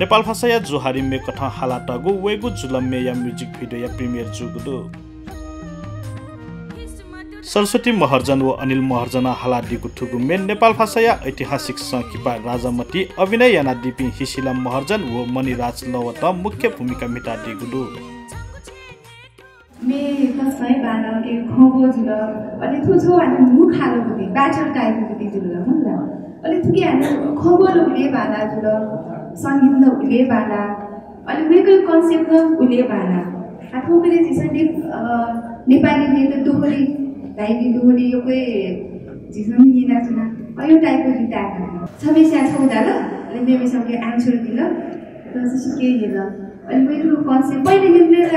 नेपाल भाषा या जोहारी मे कथा हाला टगु वेगु जुलम मे या म्युजिक भिडियो या प्रिमियर जुगुदु सरस्वती महर्जन व अनिल महर्जन हाला दिगु ठुगु मेन नेपाल भाषा या ऐतिहासिक सकिपा राजामती अभिनय याना दिपि हिसिला महर्जन व मणिराज लवत मुख्य भूमिका मिटा दिगुदु मे कसै बाना के खोगो जुल अनि थुछो अनि मुख हालो बुति ब्याचर टाइप बुति जुल हुन्छ अनि थुके अनि खोगो उले बाना जुल सङ्गीत उले बाना अनि मेको कन्सेप्ट उले बाना आफू पनि त्यसरी नेपालीले त दोहोरी धाइदी दोहोरी यो कोही झिसो मिना छुना यो टाइपको गीत आएको समस्या छ उता ल अनि मेरो सबके एन्सर दिल त्यसपछि के हेर अनि मेरो कन्सेप्ट पहिलेदेखि लिएर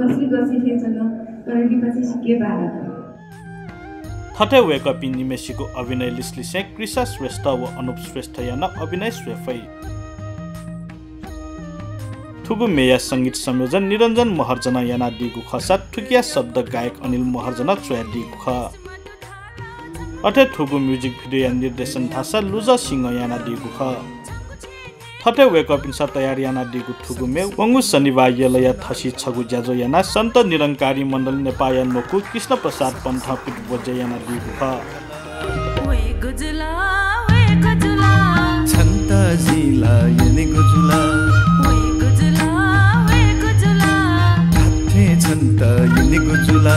गसी गसी खेल्छन् तर पछि सिके भारत थटे वेकअप इन निमेसीको अभिनय लिस्लिसे कृषा श्रेष्ठ व अनुप श्रेष्ठ याना अभिनय श्रेफै थुगु मेया सङ्गीत संयोजन निरञ्जन महर्जना याना दिगु खसा ठुकिया शब्द गायक अनिल महर्जना चोया दिगु ख अथे थुगु म्युजिक भिडियो या निर्देशन थासा लुजा सिंह याना दिगु ख थटे वेकअप इन्सा तयारी याना दिगु थुगु मे वंगु शनिबार यलया थसी छगु ज्याजो याना। सन्त निरङ्कारी मण्डल नेपाल नोकु कृष्ण प्रसाद पन्थ पिट बोजे याना दिगु ख। छन्त जिला यने गुजुला। छन्त यने गुजुला।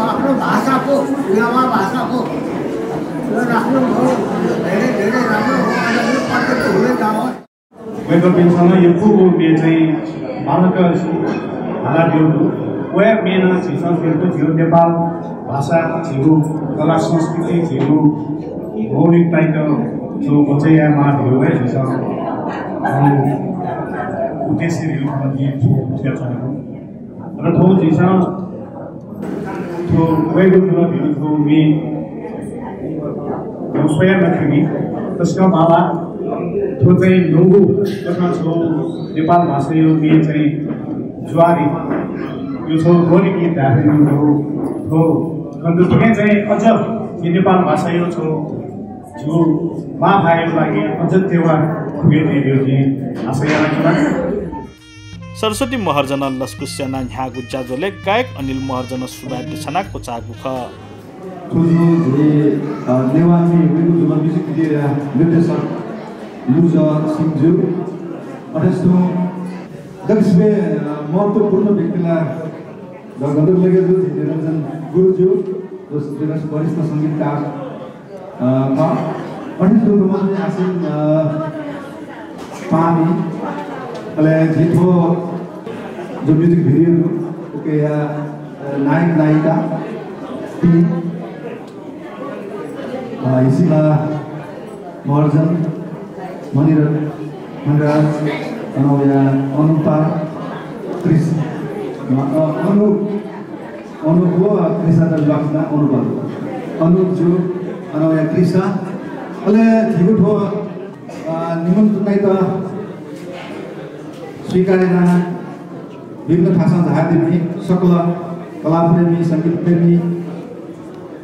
आफ्नो भाषाको नवा भाषाको धेरै हो यो पुगो मे चाहिँ हालादियोहरू वे मेना चाहिँ संस्कृति थियो नेपाल भाषा थियो कला संस्कृति थियो मौलिक टाइटल जो बचैयामा थियो है जिसँग उद्देश्य थियो र जिसँग थो वेगो थियो भिडियो थो मे स्वयं नथी त्यसका माला त्यो चाहिँ कथा छौ नेपाल भाषा यो मे चाहिँ ज्वारी यो छौ गोली गीत धार्मिक हो अन्त चाहिँ अझ यो नेपाल भाषा यो छौ जो मा भाइको लागि अझ टेवा यो चाहिँ आशय सरस्वती महर्जना लस्कुस्याना ह्यागु जाजोले गायक अनिल महर्जना सुबाद छनाको चागु ख। खुजु झुले नेवामी विगु जुल म्युजिक भिडियो निर्देशक लुजा महत्त्वपूर्ण व्यक्तिलाई निरञ्जन गुरुज्यू वरिष्ठ सङ्गीतकार आसिन पानी अहिले जिठो जो म्युजिक भिडियो ओके या नायक नायिका ती हिसिला महर्जन मनिर मनिराज अनौया अनुपा क्रिस अनुप हो त लक्ष्मा अनुप अनुप जो अनौया क्रिसा अहिले ठिक ठो निमन्त्रण त स्वीकारेर विभिन्न भाषा झादिमी सकल कलाप्रेमी सङ्गीतप्रेमी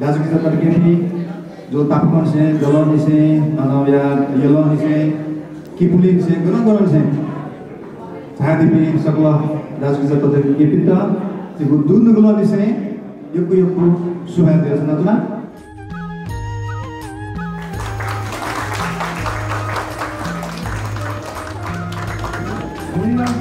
तर्केमी जो तापमान से जलन से अनव्या यलन से किपुलिन से गरम गरम से झादिमी सकल तर्केमी किपिता त्यो दुन गुलन से यकु यकु सुभा दिएछ नतुना Tonight.